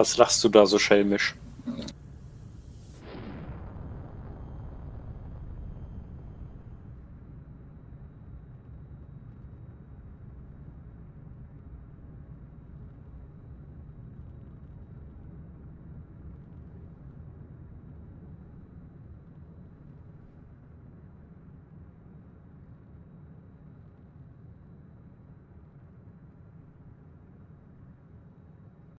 Was lachst du da so schelmisch?